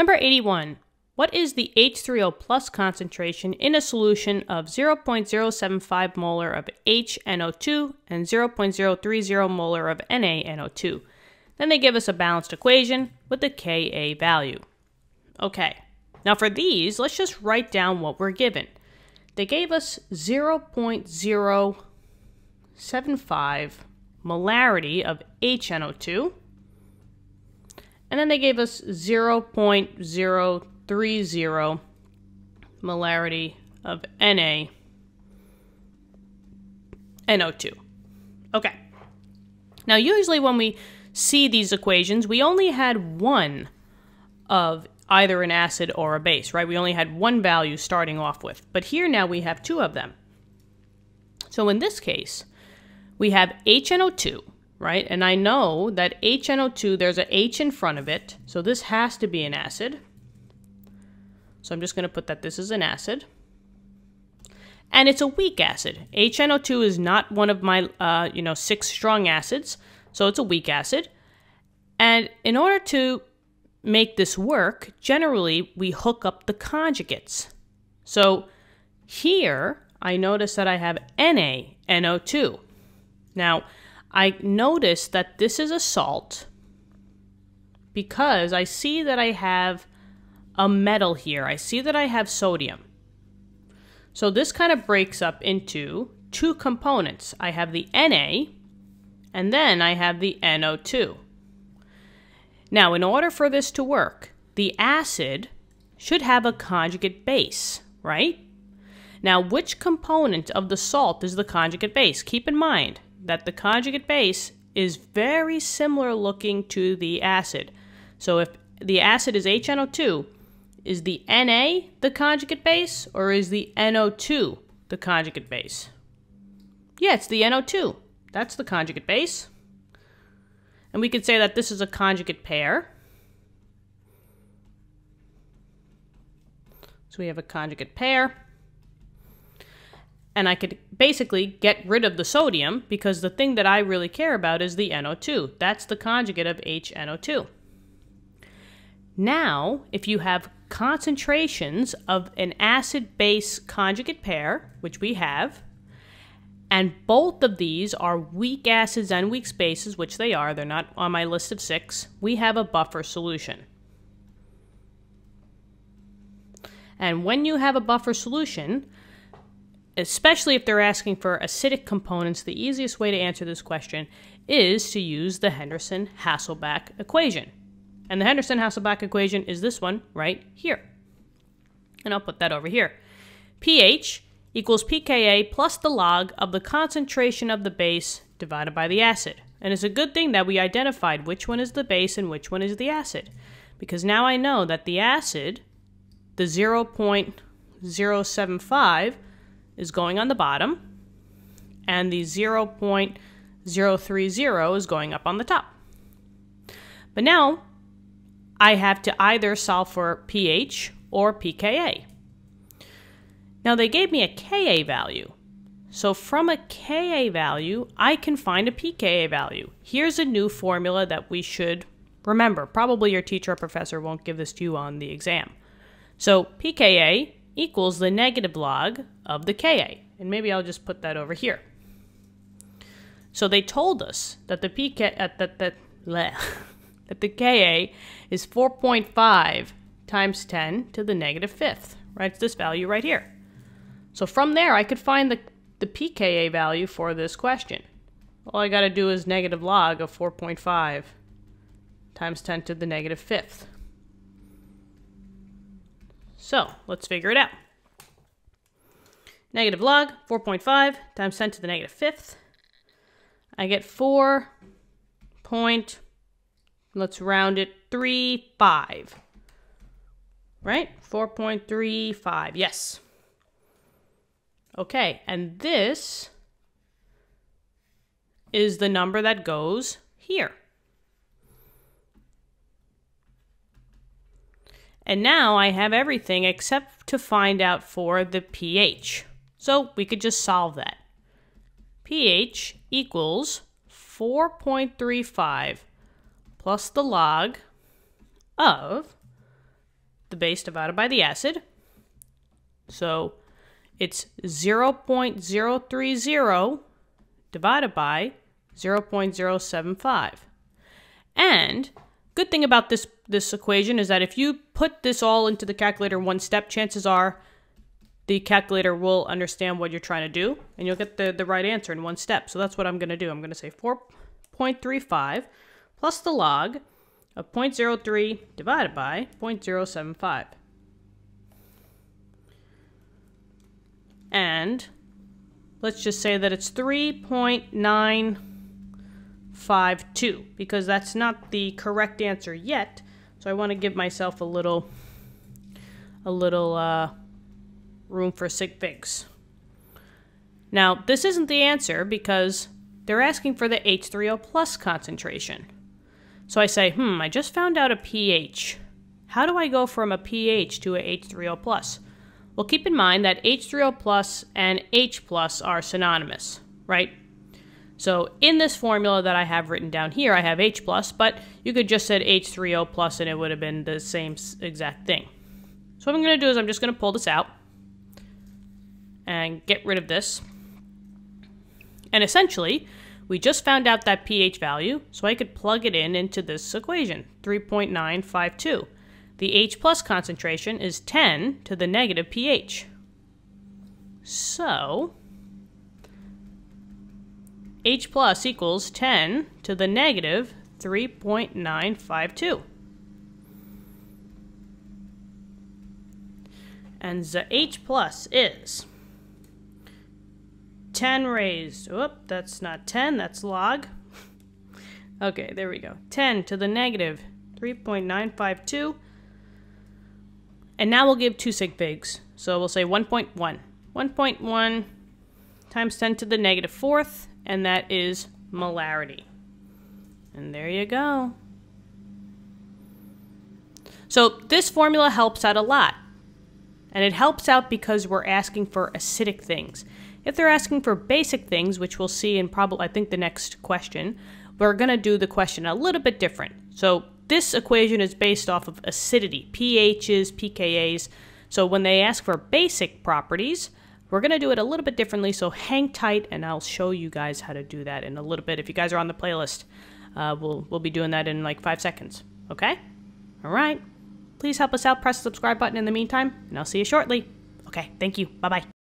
Number 81. What is the H3O plus concentration in a solution of 0.075 molar of HNO2 and 0.030 molar of NaNO2? Then they give us a balanced equation with the Ka value. Okay, now for these, let's just write down what we're given. They gave us 0.075 molarity of HNO2, and then they gave us 0.030 molarity of Na NO2. Okay. Now, usually when we see these equations, we only had one of either an acid or a base, right? We only had one value starting off with. But here now we have two of them. So in this case, we have HNO2, right? And I know that HNO2, there's a H in front of it, so this has to be an acid. So I'm just going to put that this is an acid. And it's a weak acid. HNO2 is not one of my, uh, you know, six strong acids, so it's a weak acid. And in order to make this work, generally we hook up the conjugates. So here I notice that I have NaNO2. Now, I notice that this is a salt because I see that I have a metal here. I see that I have sodium. So this kind of breaks up into two components. I have the Na, and then I have the NO2. Now, in order for this to work, the acid should have a conjugate base, right? Now, which component of the salt is the conjugate base? Keep in mind, that the conjugate base is very similar looking to the acid. So if the acid is HNO2, is the Na the conjugate base or is the NO2 the conjugate base? Yeah, it's the NO2. That's the conjugate base. And we could say that this is a conjugate pair. So we have a conjugate pair and I could basically get rid of the sodium because the thing that I really care about is the NO2. That's the conjugate of HNO2. Now, if you have concentrations of an acid base conjugate pair, which we have, and both of these are weak acids and weak bases, which they are, they're not on my list of six, we have a buffer solution. And when you have a buffer solution, especially if they're asking for acidic components, the easiest way to answer this question is to use the Henderson-Hasselbalch equation. And the Henderson-Hasselbalch equation is this one right here. And I'll put that over here. pH equals pKa plus the log of the concentration of the base divided by the acid. And it's a good thing that we identified which one is the base and which one is the acid. Because now I know that the acid, the 0.075, is going on the bottom, and the 0.030 is going up on the top. But now I have to either solve for pH or pKa. Now they gave me a Ka value. So from a Ka value, I can find a pKa value. Here's a new formula that we should remember. Probably your teacher or professor won't give this to you on the exam. So pKa equals the negative log of the Ka. And maybe I'll just put that over here. So they told us that the PK uh, that that that the Ka is 4.5 times 10 to the negative fifth. Right, it's this value right here. So from there, I could find the the pKa value for this question. All I got to do is negative log of 4.5 times 10 to the negative fifth. So let's figure it out. Negative log, 4.5 times 10 to the negative fifth. I get 4 point, let's round it, 3, 5. Right? 4.35, yes. Okay, and this is the number that goes here. And now I have everything except to find out for the pH. So we could just solve that. pH equals 4.35 plus the log of the base divided by the acid. So it's 0.030 divided by 0.075. And good thing about this this equation is that if you put this all into the calculator one step, chances are the calculator will understand what you're trying to do and you'll get the, the right answer in one step. So that's what I'm going to do. I'm going to say 4.35 plus the log of 0.03 divided by 0.075. And let's just say that it's 3.952 because that's not the correct answer yet. So I want to give myself a little a little uh, room for sig figs. Now, this isn't the answer because they're asking for the H3O plus concentration. So I say, hmm, I just found out a pH. How do I go from a pH to a H3O plus? Well, keep in mind that H3O plus and H plus are synonymous, right? So in this formula that I have written down here, I have H plus, but you could just said H3O plus and it would have been the same exact thing. So what I'm going to do is I'm just going to pull this out and get rid of this. And essentially, we just found out that pH value, so I could plug it in into this equation, 3.952. The H plus concentration is 10 to the negative pH. So, H plus equals 10 to the negative 3.952. And the H plus is 10 raised. Whoop, that's not 10, that's log. okay, there we go. 10 to the negative 3.952. And now we'll give two sig figs. So we'll say 1.1. 1.1 times 10 to the negative fourth, and that is molarity. And there you go. So this formula helps out a lot. And it helps out because we're asking for acidic things. If they're asking for basic things, which we'll see in probably, I think, the next question, we're going to do the question a little bit different. So this equation is based off of acidity, pHs, pKa's. So when they ask for basic properties, we're going to do it a little bit differently, so hang tight and I'll show you guys how to do that in a little bit. If you guys are on the playlist, uh, we'll, we'll be doing that in like five seconds. Okay? All right. Please help us out. Press the subscribe button in the meantime, and I'll see you shortly. Okay, thank you. Bye bye.